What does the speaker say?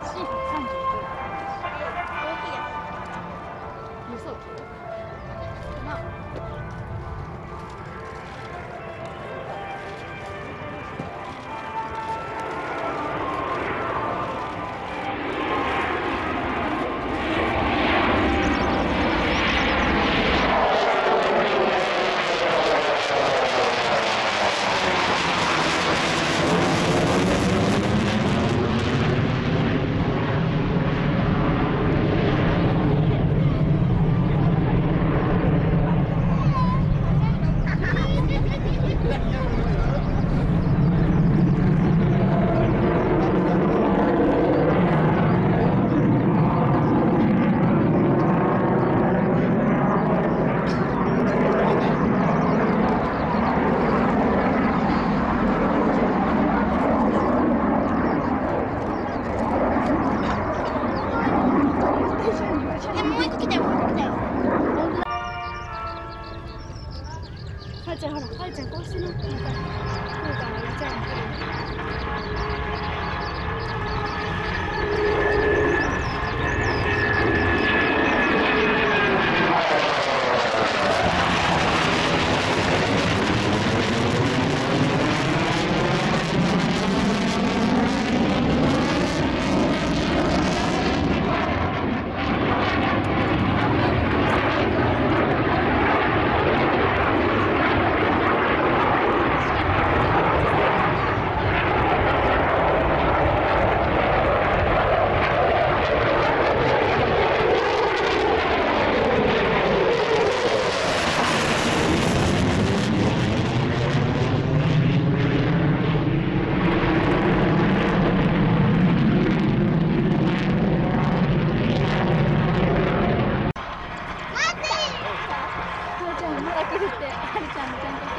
Thank. ちゃんほら、はるちゃんこうしてね。なんか、来るからやっちゃうの。Thank you.